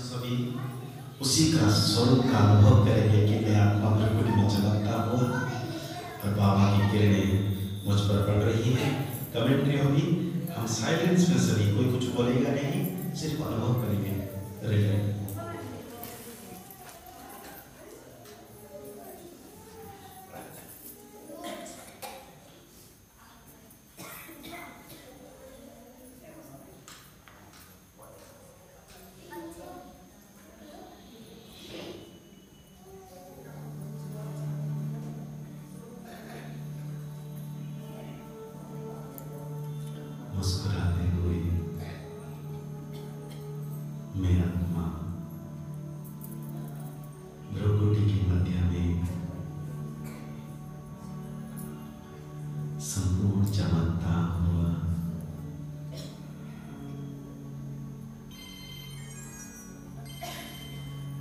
सभी उसी का स्वरूप का अनुभव करेंगे कि मैं आत्मा प्रकृति में चमकता हूँ और बाबा की किरणें मुझ पर पड़ रही है। कमेंट्री होगी, हम साइलेंस में सभी कोई कुछ बोलेगा नहीं, सिर्फ़ अनुभव करेंगे। रिलेट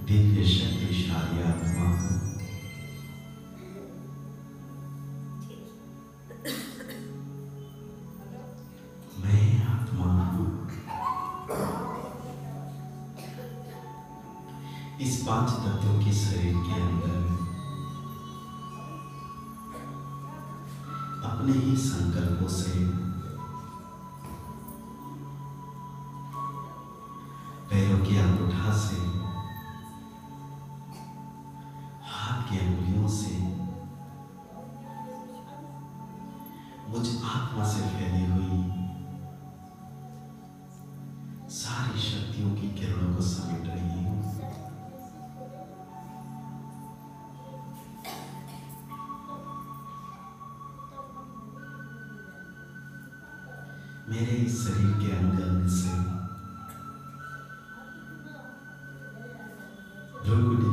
दिव्य शक्तिशाली आत्मा मैं आत्मा हूँ इस पाँच तत्वों के शरीर के अंदर अपने ही संकल्पों से पैरों की अंगूठा से आत्मा से फैली हुई सारी शक्तियों की किरणों को समेट रही हूँ। मेरे इस शरीर के अंग से भ्रुकुटी के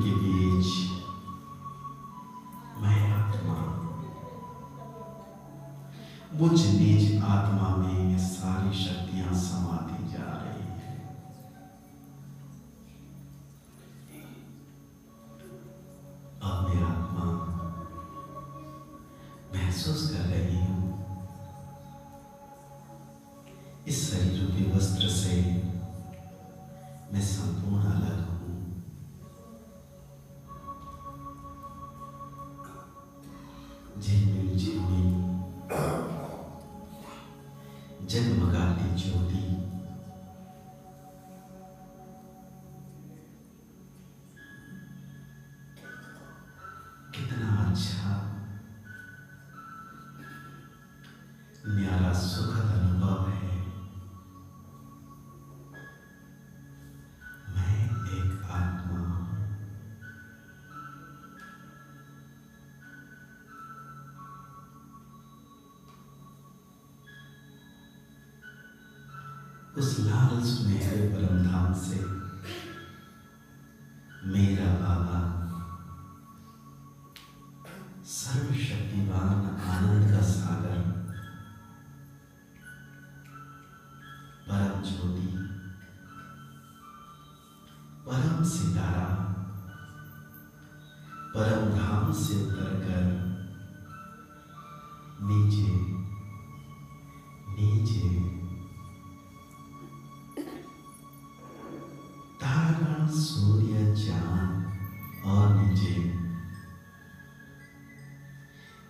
इस शरीर रूपी वस्त्र से मैं संपूर्ण अलग हूँ। झिलमिल झिलमिल जगमगाती ज्योति, कितना अच्छा न्यारा सुखद अनुभव है। लाल सुनहरे परम धाम से। मेरा बाबा सर्वशक्तिवान आनंद का सागर, परम ज्योति, परम सितारा, परम धाम से उतर कर नीचे नीचे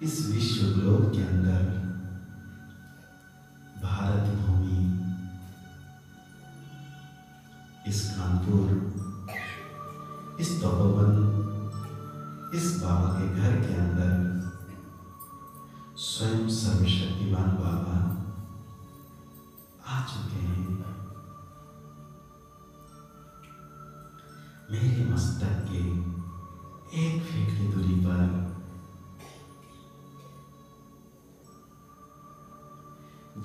इस विश्व ग्लोब के अंदर भारत भूमि, इस कानपुर, इस तपोवन, इस बाबा के घर के अंदर स्वयं सर्वशक्तिमान बाबा आ चुके हैं। मेरे मस्तक के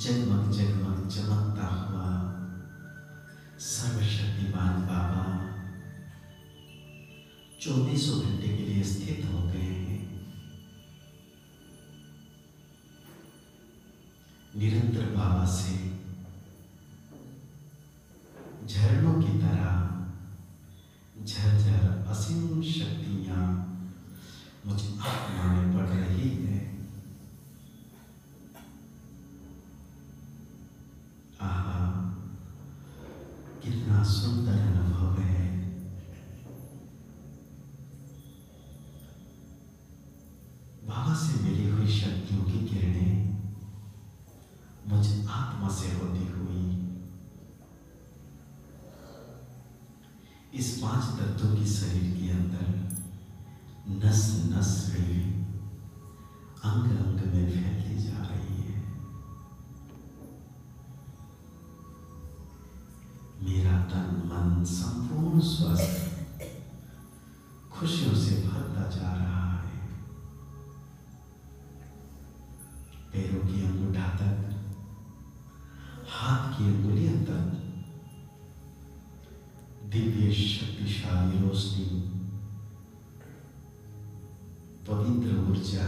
जगमग जगमग चमकता हुआ। सर्वशक्तिमान बाबा, चौबीसों घंटे के लिए स्थित हो गए हैं। निरंतर बाबा से पाँच तत्वों की शरीर के अंदर नस नस में अंग अंग में फैलती जा रही है। मेरा तन, मन संपूर्ण स्वस्थ खुशियों से भरता जा रहा है। पैरों की अंगूठा तक, हाथ की अंगुलियाँ तक दिव्य शक्तिशाली रोशनी पवित्र ऊर्जा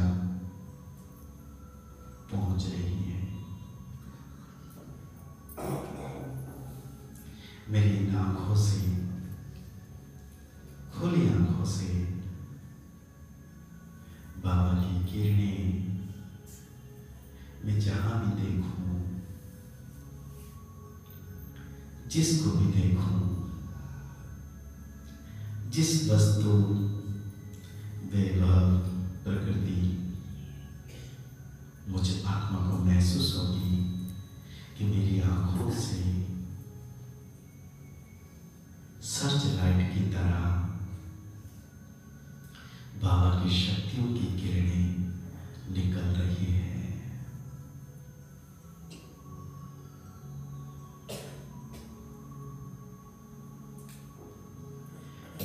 पहुँच रही है। मेरी इन आँखों से, खुली आँखों से बाबा की किरणें मैं जहाँ भी देखूँ, जिसको भी देखूँ जिस वस्तु वैभव प्रकृति मुझे आत्मा को महसूस होगी कि मेरी आँखों से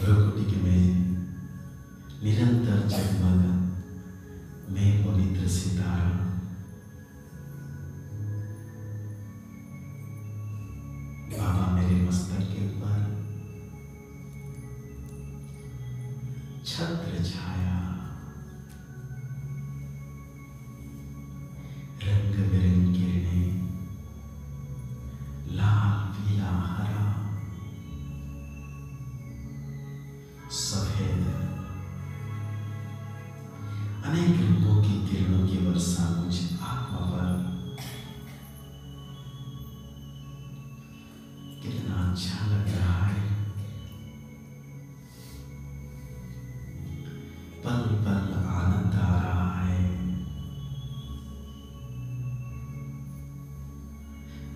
भ्रकुटी के में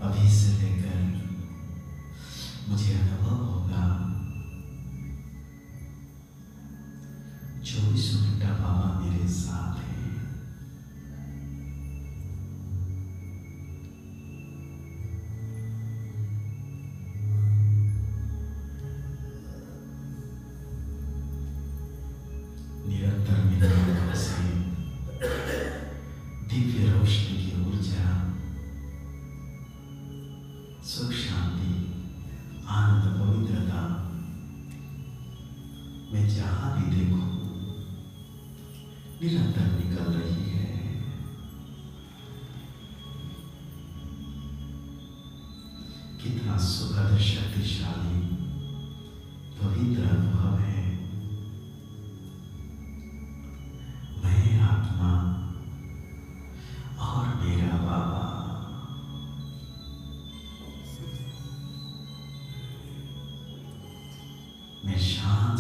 अभी से लेकर मुझे अनुभव होगा। चौबीसों घंटा बाबा मेरे साथ है। निरंतर मेरी से दिव्य रोशनी की ऊर्जा सुख शांति, आनंद, पवित्रता। मैं जहाँ भी देखूँ, निरंतर निकल रही है। कितना सुखद, शक्तिशाली, पवित्र अनुभव।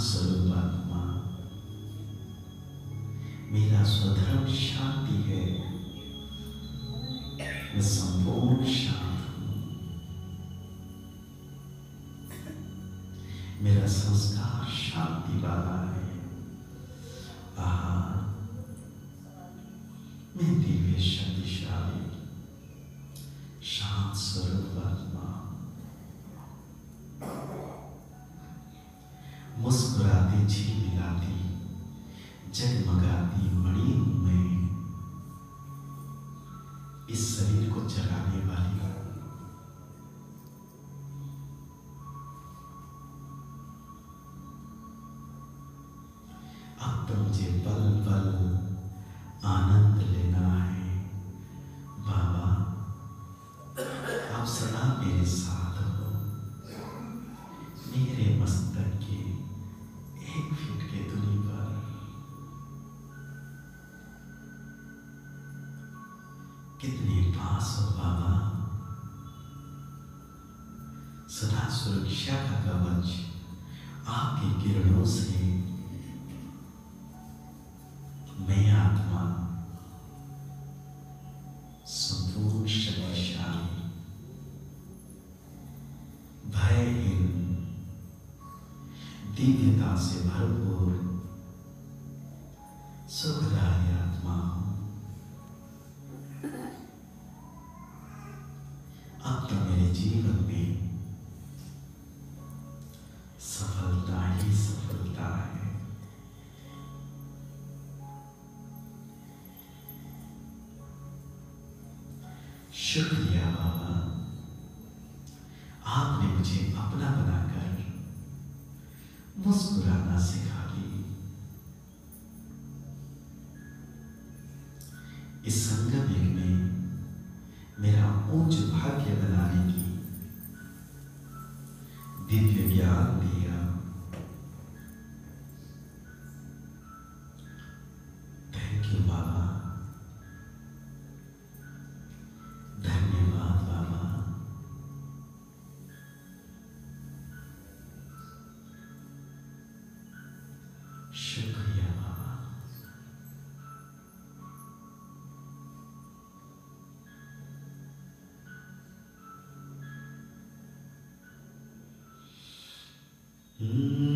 शांत स्वरूप आत्मा मेरा स्वधर्म शांति है। मैं संपूर्ण शांत हूँ। मेरा संस्कार शांति वाला है। आहा। मैं सद्भावना सदा सुरक्षा का कवच आपकी किरणों से मैं आत्मा संपूर्ण शक्तिशाली भयहीन दिव्यता से भरपूर शुक्रिया बाबा आपने मुझे अपना बनाकर मुस्कुराना सिखा Mm.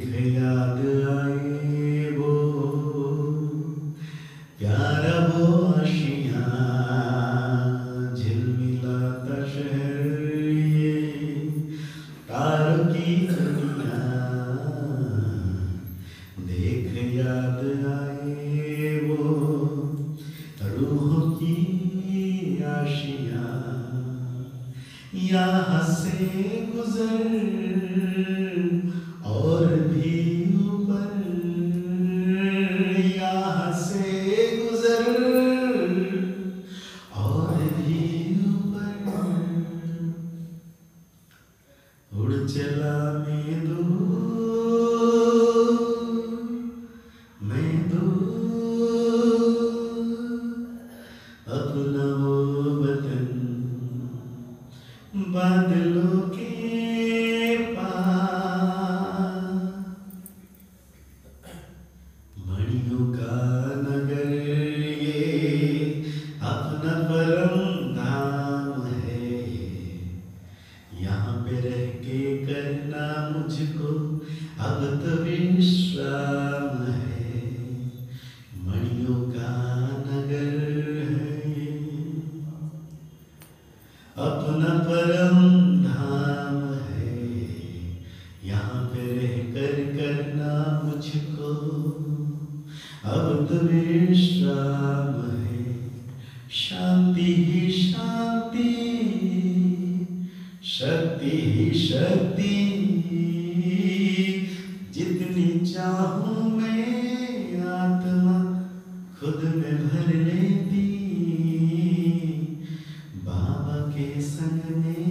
Kriya name.